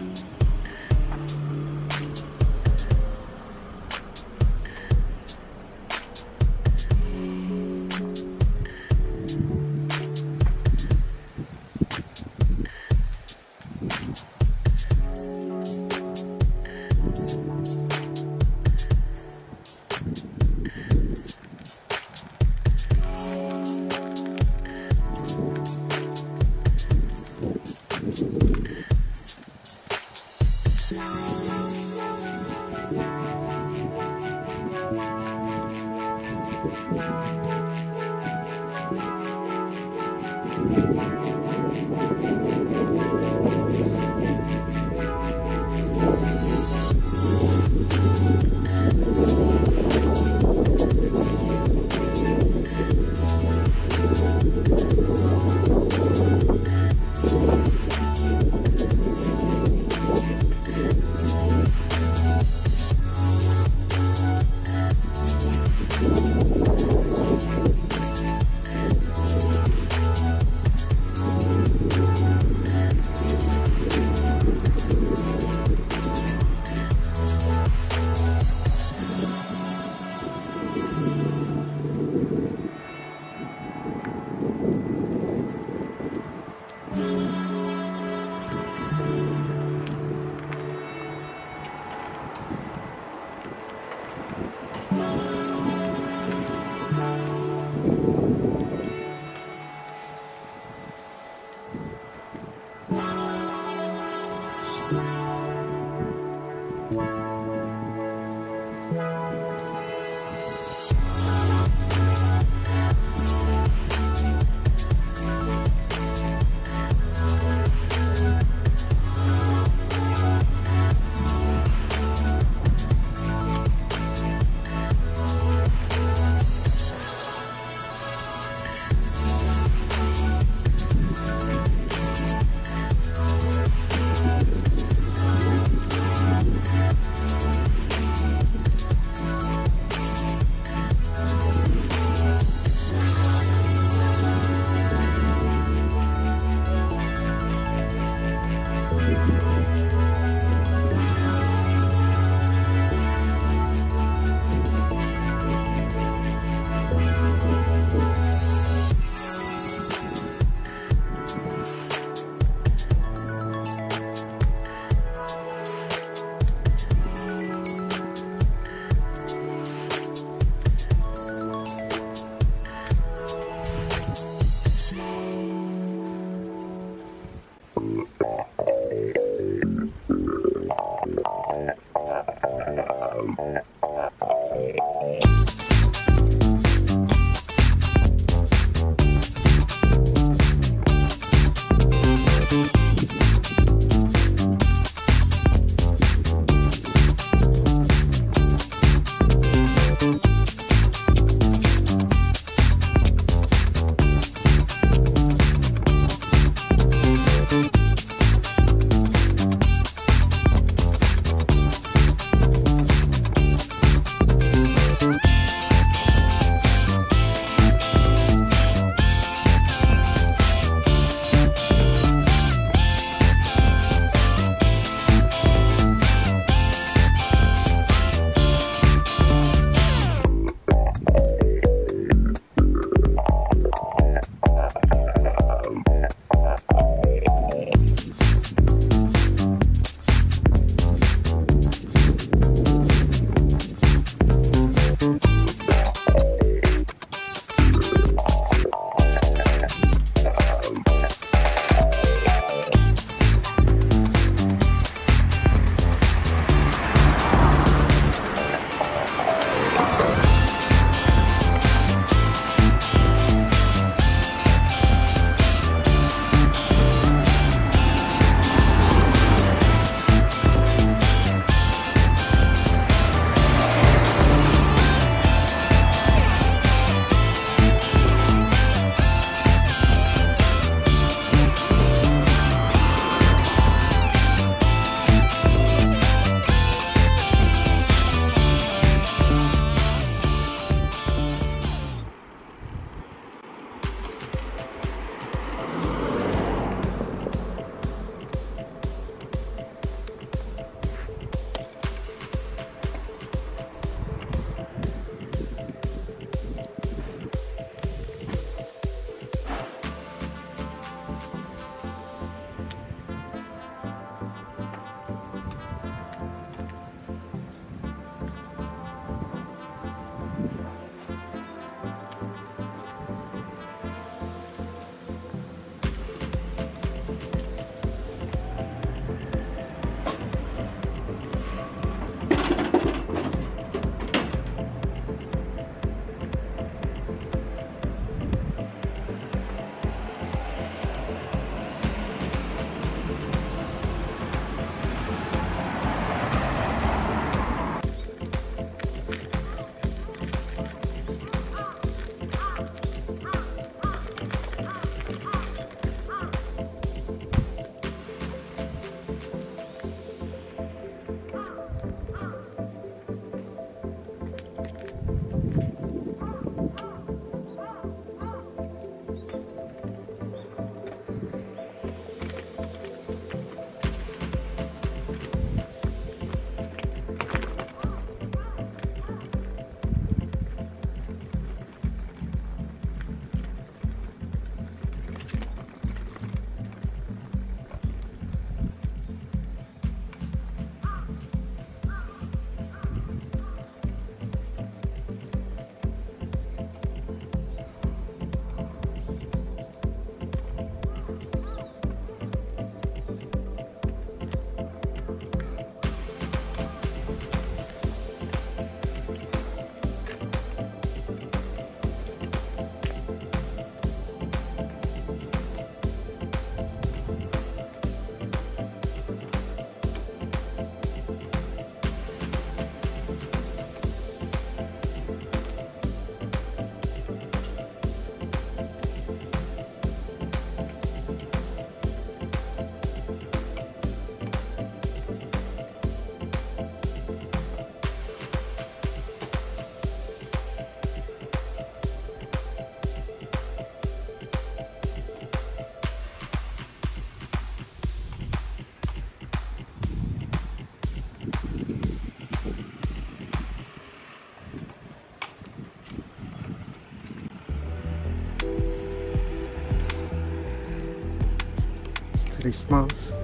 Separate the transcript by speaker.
Speaker 1: Thank you.
Speaker 2: Thank you.
Speaker 3: Christmas